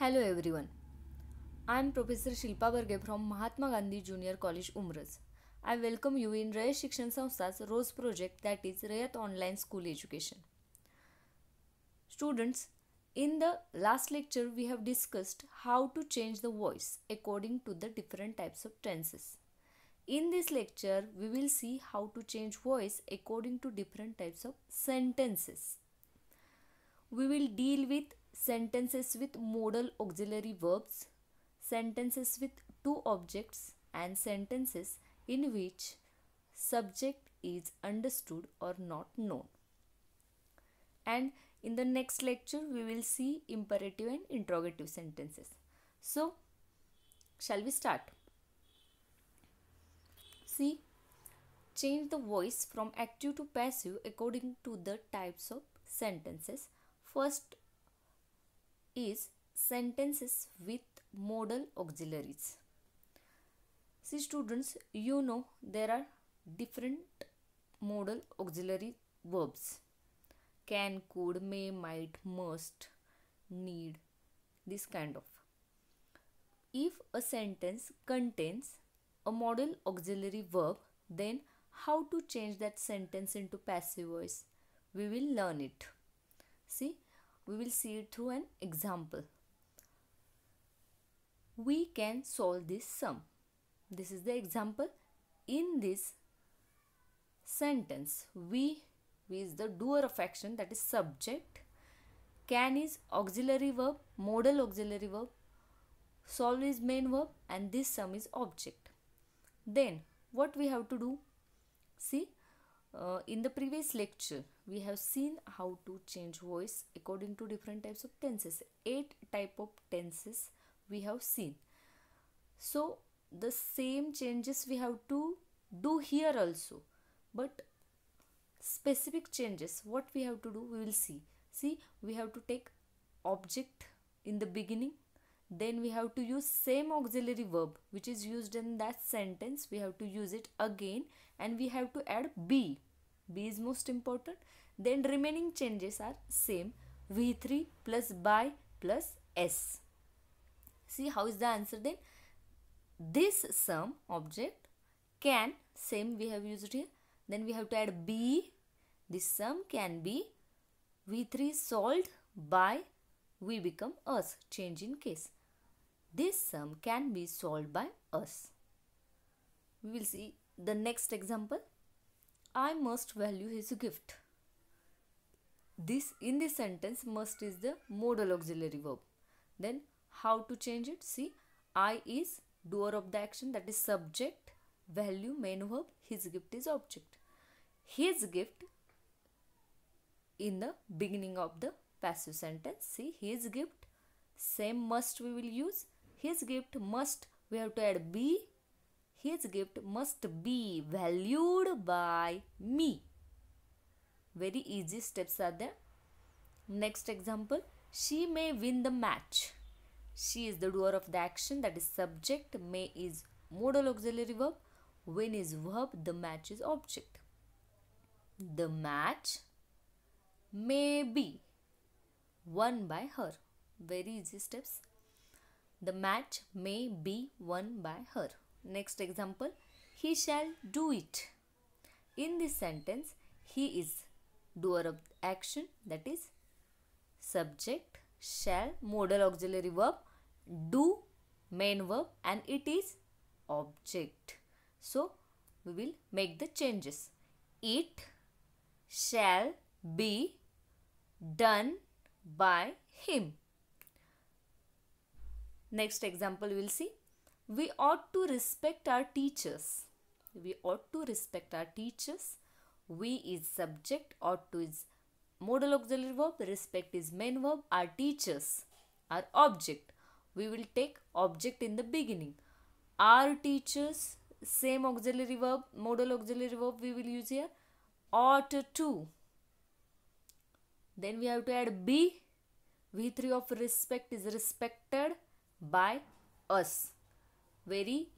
Hello everyone. I am Professor Shilpa Barge from Mahatma Gandhi Junior College Umbraj. I welcome you in Rayat Shikshan Sanstha's ROSE project that is Rayat Online School Education. Students, in the last lecture we have discussed how to change the voice according to the different types of tenses. In this lecture we will see how to change voice according to different types of sentences. We will deal with sentences with modal auxiliary verbs, sentences with two objects, and sentences in which subject is understood or not known. And in the next lecture, we will see imperative and interrogative sentences. So, shall we start? See, change the voice from active to passive according to the types of sentences. First is sentences with modal auxiliaries. See students, you know there are different modal auxiliary verbs. Can, could, may, might, must, need, this kind of. If a sentence contains a modal auxiliary verb, then how to change that sentence into passive voice? We will learn it. See, we will see it through an example. We can solve this sum. This is the example. In this sentence, we, we is the doer of action that is subject. Can is auxiliary verb, modal auxiliary verb. Solve is main verb and this sum is object. Then what we have to do? See, uh, in the previous lecture, we have seen how to change voice according to different types of tenses. Eight type of tenses we have seen. So the same changes we have to do here also. But specific changes, what we have to do, we will see. See, we have to take object in the beginning then we have to use same auxiliary verb which is used in that sentence we have to use it again and we have to add be be is most important then remaining changes are same. V3 plus by plus s. See how is the answer then? This sum object can same we have used here. Then we have to add be this sum can be v3 solved by we become us. Change in case. This sum can be solved by us. We will see the next example. I must value his gift. This in this sentence must is the modal auxiliary verb. Then how to change it? See I is doer of the action that is subject value main verb his gift is object. His gift in the beginning of the passive sentence see his gift same must we will use his gift must we have to add be his gift must be valued by me very easy steps are there. Next example she may win the match. She is the doer of the action that is subject. May is modal auxiliary verb. Win is verb? The match is object. The match may be won by her. Very easy steps. The match may be won by her. Next example, he shall do it. In this sentence, he is doer of action that is subject, shall, modal auxiliary verb, do, main verb and it is object. So, we will make the changes. It shall be done by him. Next example we will see. We ought to respect our teachers. We ought to respect our teachers. We is subject, ought to is modal auxiliary verb, respect is main verb, our teachers are object. We will take object in the beginning. Our teachers, same auxiliary verb, modal auxiliary verb we will use here. Ought to. Then we have to add be. V3 of respect is respected by us. Very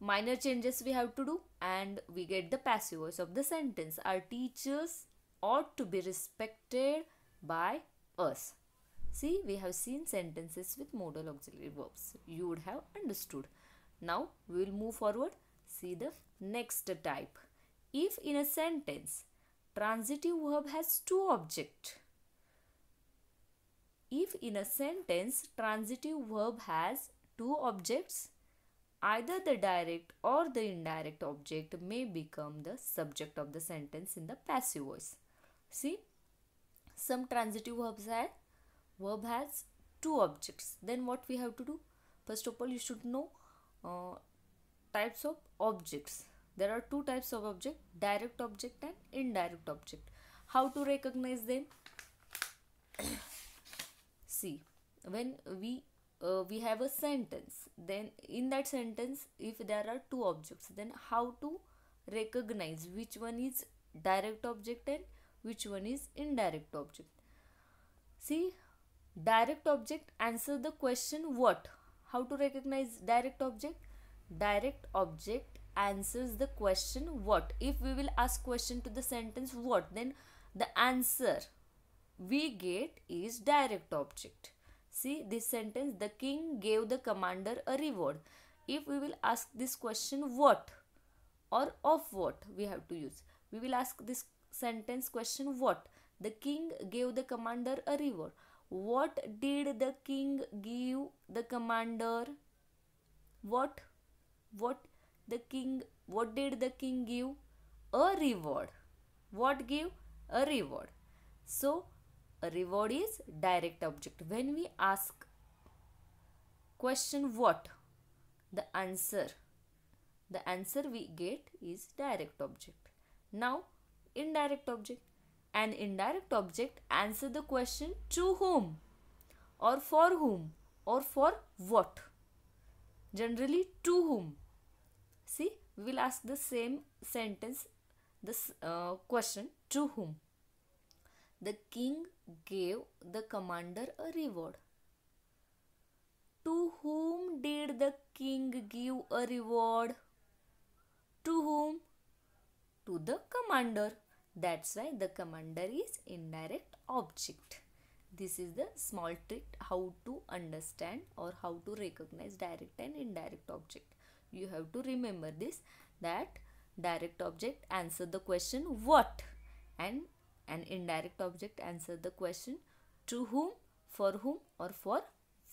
minor changes we have to do and we get the passive voice of the sentence. Our teachers ought to be respected by us. See, we have seen sentences with modal auxiliary verbs. You would have understood. Now, we will move forward. See the next type. If in a sentence, transitive verb has two objects. If in a sentence, transitive verb has two objects, either the direct or the indirect object may become the subject of the sentence in the passive voice. See, some transitive verbs have verb has two objects. Then what we have to do? First of all, you should know uh, types of objects. There are two types of object, direct object and indirect object. How to recognize them? See, when we uh, we have a sentence. Then in that sentence if there are two objects then how to recognize which one is direct object and which one is indirect object? See direct object answer the question what? How to recognize direct object? Direct object answers the question what? If we will ask question to the sentence what then the answer we get is direct object See this sentence the king gave the commander a reward. If we will ask this question what or of what we have to use. We will ask this sentence question what. The king gave the commander a reward. What did the king give the commander? What? What the king what did the king give? A reward. What give? A reward. So a reward is direct object. When we ask question what, the answer, the answer we get is direct object. Now indirect object. An indirect object answer the question to whom or for whom or for what. Generally to whom. See, we will ask the same sentence, this uh, question to whom the king gave the commander a reward. To whom did the king give a reward? To whom? To the commander. That's why the commander is indirect object. This is the small trick how to understand or how to recognize direct and indirect object. You have to remember this that direct object answer the question what and an indirect object answer the question to whom, for whom or for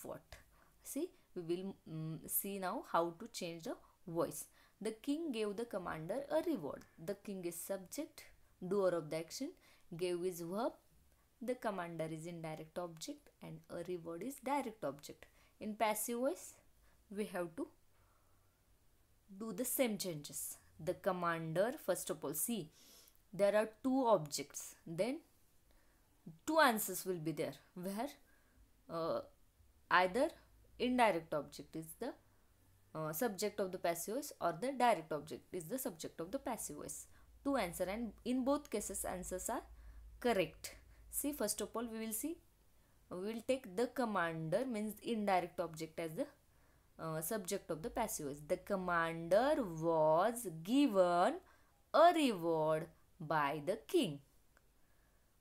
what. See, we will um, see now how to change the voice. The king gave the commander a reward. The king is subject, doer of the action, gave is verb, the commander is indirect object and a reward is direct object. In passive voice, we have to do the same changes. The commander, first of all, see, there are two objects then two answers will be there where uh, either indirect object is the uh, subject of the passive voice or the direct object is the subject of the passive voice. Two answer and in both cases answers are correct. See first of all we will see we will take the commander means indirect object as the uh, subject of the passive voice. The commander was given a reward by the king.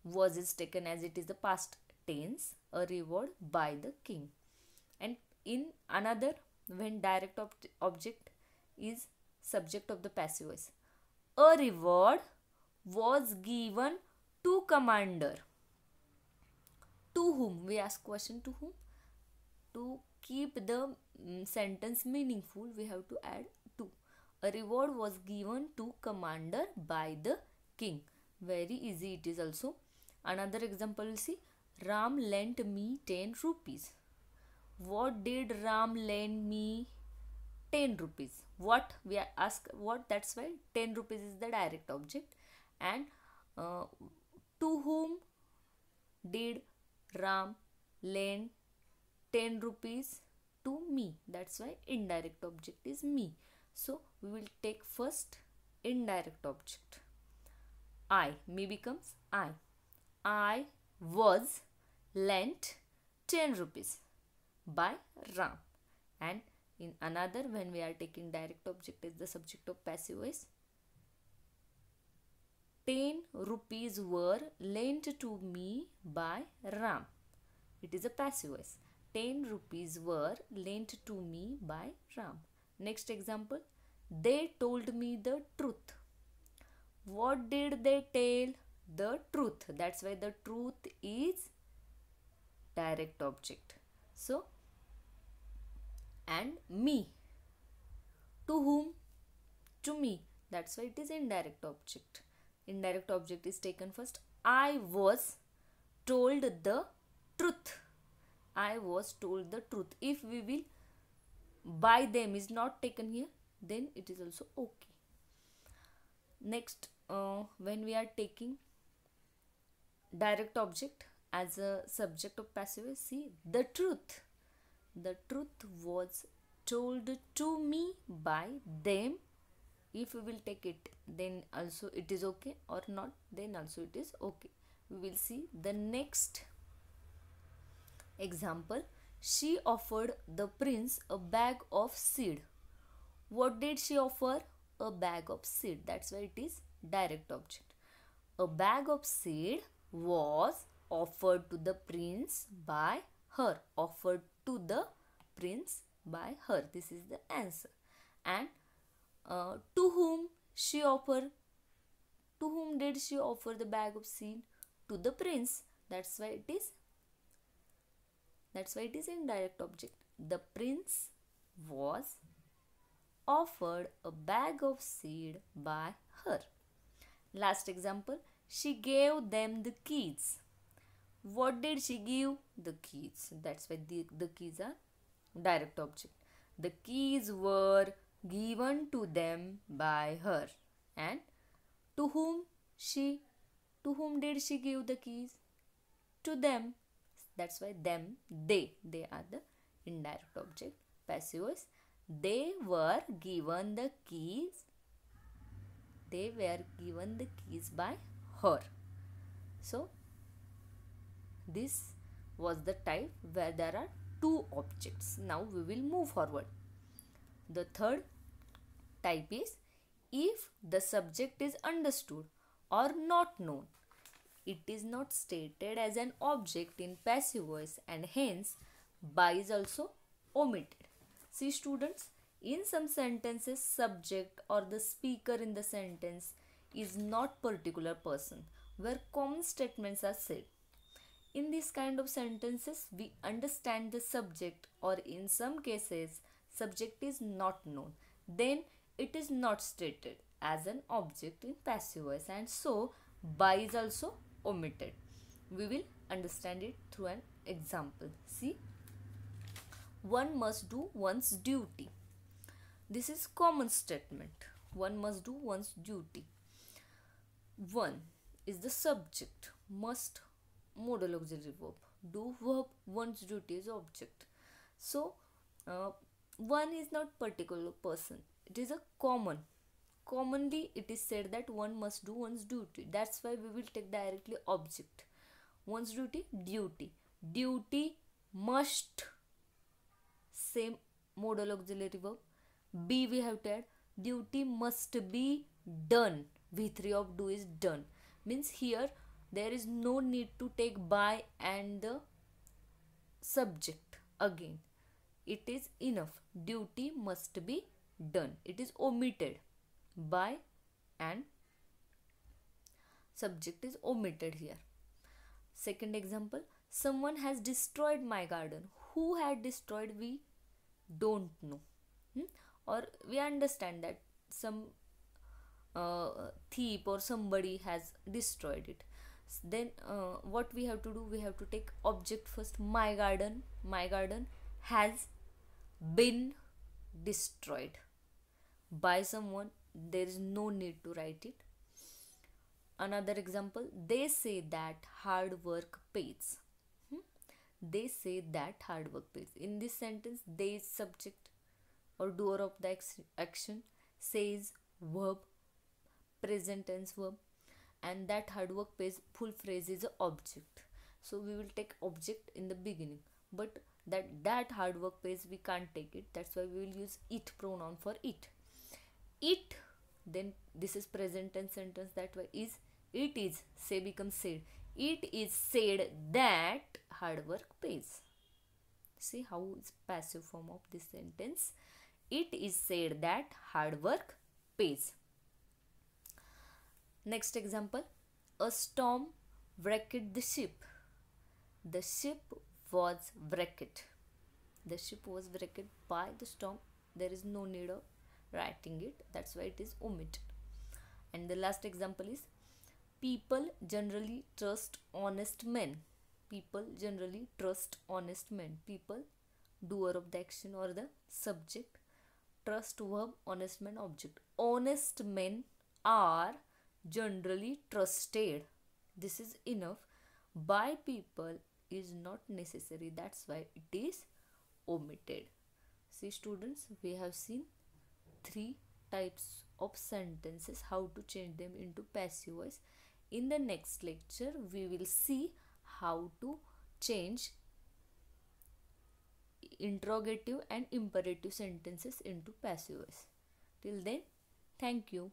Was is taken as it is the past tense, a reward by the king. And in another, when direct ob object is subject of the passive voice, a reward was given to commander. To whom? We ask question to whom? To keep the um, sentence meaningful, we have to add to. A reward was given to commander by the king very easy it is also. Another example see ram lent me 10 rupees. What did ram lend me? 10 rupees. What we ask what that's why 10 rupees is the direct object. And uh, to whom did ram lend 10 rupees? To me. That's why indirect object is me. So we will take first indirect object I. Me becomes I. I was lent 10 rupees by Ram. And in another, when we are taking direct object as the subject of passive voice, 10 rupees were lent to me by Ram. it is a passive voice 10 rupees were lent to me by ram next example they told me the truth what did they tell? The truth. That's why the truth is direct object. So and me. To whom? To me. That's why it is indirect object. Indirect object is taken first. I was told the truth. I was told the truth. If we will by them is not taken here then it is also okay. Next uh, when we are taking direct object as a subject of passive see the truth the truth was told to me by them. If we will take it then also it is okay or not then also it is okay. We will see the next example. She offered the prince a bag of seed. What did she offer? A bag of seed. That's why it is direct object. A bag of seed was offered to the prince by her. Offered to the prince by her. This is the answer. And uh, to whom she offered to whom did she offer the bag of seed? To the prince. That's why it is that's why it is indirect object. The prince was offered a bag of seed by her last example she gave them the keys. What did she give? The keys. That's why the, the keys are direct object. The keys were given to them by her. And to whom she to whom did she give the keys? To them. That's why them they they are the indirect object. Passive they were given the keys they were given the keys by her so this was the type where there are two objects now we will move forward the third type is if the subject is understood or not known. It is not stated as an object in passive voice and hence by is also omitted. See students, in some sentences subject or the speaker in the sentence is not particular person where common statements are said. In this kind of sentences we understand the subject or in some cases subject is not known. Then it is not stated as an object in passive voice and so by is also omitted. We will understand it through an example. See, one must do one's duty. This is common statement. One must do one's duty. One is the subject. Must modal auxiliary verb. Do verb one's duty is object. So, uh, one is not particular person it is a common commonly it is said that one must do one's duty that's why we will take directly object one's duty duty duty must same modal auxiliary verb be we have add. Duty must be done. V3 of do is done. Means here there is no need to take by and the subject again. It is enough. Duty must be done. It is omitted by and subject is omitted here. Second example someone has destroyed my garden. Who had destroyed we? Don't know? Or we understand that some uh, thief or somebody has destroyed it. Then uh, what we have to do? We have to take object first. My garden my garden has been destroyed by someone. There is no need to write it. Another example they say that hard work pays. Hmm? they say that hard work pays. In this sentence they subject or doer of the action says verb present tense verb and that hard work pays full phrase is object. So we will take object in the beginning but that that hard work pays we can't take it. That's why we will use it pronoun for it. It then this is present tense sentence that way is it is say becomes said. It is said that hard work pays. See how is passive form of this sentence it is said that hard work pays. Next example a storm wrecked the ship. The ship was wrecked. The ship was wrecked by the storm. There is no need of writing it. That's why it is omitted. And the last example is people generally trust honest men. People generally trust honest men. People doer of the action or the subject trust verb honest men object. Honest men are generally trusted. This is enough. By people is not necessary. That's why it is omitted. See students we have seen three types of sentences how to change them into passive voice. In the next lecture we will see how to change interrogative and imperative sentences into passive voice till then thank you